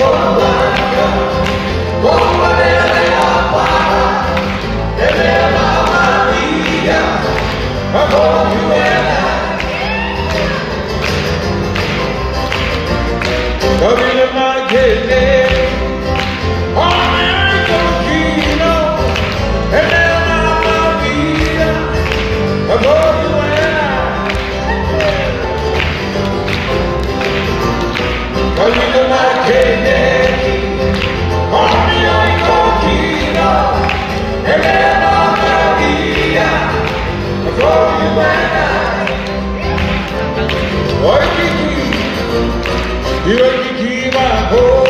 Come on. Oi, Kiki! E oi, Kiki, marrou!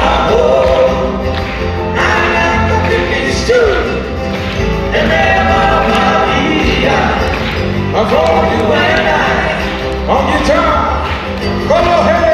On your time, go.